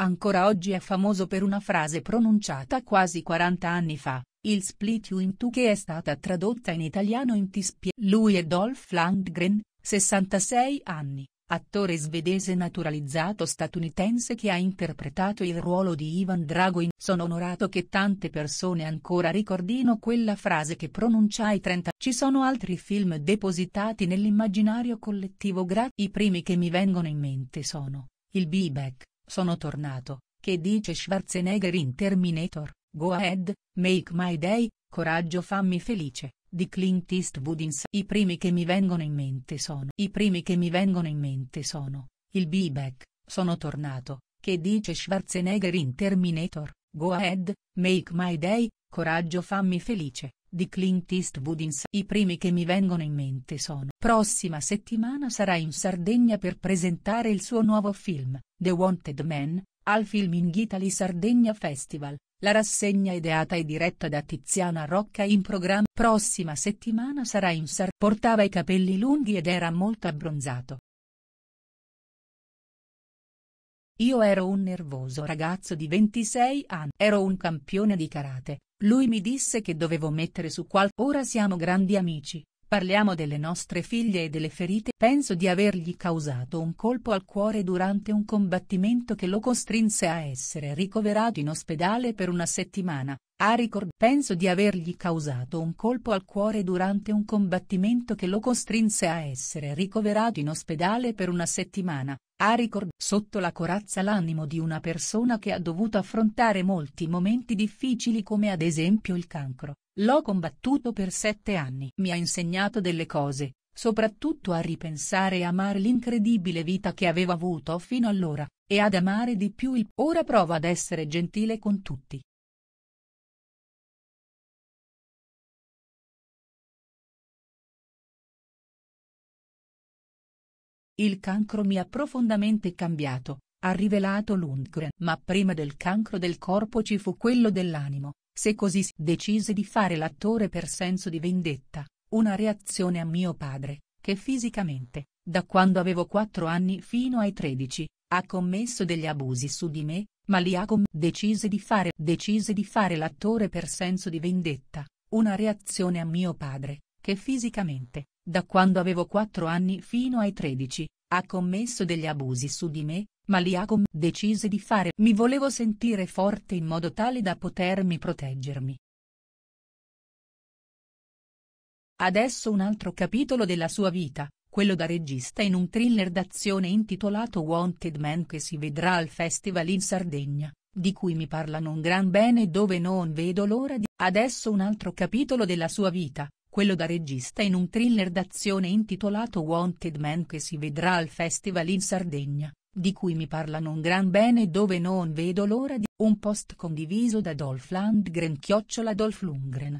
ancora oggi è famoso per una frase pronunciata quasi 40 anni fa, il split you in two che è stata tradotta in italiano in ti spie. Lui è Dolph Lundgren, 66 anni, attore svedese naturalizzato statunitense che ha interpretato il ruolo di Ivan Drago in Sono onorato che tante persone ancora ricordino quella frase che pronunciai 30 Ci sono altri film depositati nell'immaginario collettivo gra I primi che mi vengono in mente sono, il Be-Back, Sono tornato, che dice Schwarzenegger in Terminator, Go Ahead, Make My Day, Coraggio fammi felice di Clint Eastwood in I primi che mi vengono in mente sono I primi che mi vengono in mente sono, il Be-Back, Sono tornato, che dice Schwarzenegger in Terminator, Go Ahead, Make My Day, Coraggio fammi felice, di Clint Eastwood in I primi che mi vengono in mente sono Prossima settimana sarà in Sardegna per presentare il suo nuovo film, The Wanted Man, al Film in Italy Sardegna Festival, la rassegna ideata e diretta da Tiziana Rocca in programma prossima settimana sarà in Sar. Portava i capelli lunghi ed era molto abbronzato. Io ero un nervoso ragazzo di 26 anni. Ero un campione di karate. Lui mi disse che dovevo mettere su qual. Ora siamo grandi amici. Parliamo delle nostre figlie e delle ferite. Penso di avergli causato un colpo al cuore durante un combattimento che lo costrinse a essere ricoverato in ospedale per una settimana. A ricord penso di avergli causato un colpo al cuore durante un combattimento che lo costrinse a essere ricoverato in ospedale per una settimana. A ricord sotto la corazza l'animo di una persona che ha dovuto affrontare molti momenti difficili come ad esempio il cancro. L'ho combattuto per sette anni. Mi ha insegnato delle cose, soprattutto a ripensare e amare l'incredibile vita che avevo avuto fino allora, e ad amare di più il... Ora provo ad essere gentile con tutti. Il cancro mi ha profondamente cambiato, ha rivelato Lundgren. Ma prima del cancro del corpo ci fu quello dell'animo, se così si decise di fare l'attore per senso di vendetta, una reazione a mio padre, che fisicamente, da quando avevo 4 anni fino ai 13, ha commesso degli abusi su di me, ma li ha decise di fare decise di fare l'attore per senso di vendetta, una reazione a mio padre, che fisicamente, da quando avevo 4 anni fino ai 13, ha commesso degli abusi su di me, Maliacom decise di fare mi volevo sentire forte in modo tale da potermi proteggermi. Adesso un altro capitolo della sua vita, quello da regista in un thriller d'azione intitolato Wanted Man che si vedrà al Festival in Sardegna, di cui mi parlano un gran bene dove non vedo l'ora di... Adesso un altro capitolo della sua vita, quello da regista in un thriller d'azione intitolato Wanted Man che si vedrà al Festival in Sardegna, di cui mi parlano un gran bene dove non vedo l'ora di un post condiviso da Dolph Lundgren chiocciola Dolph Lundgren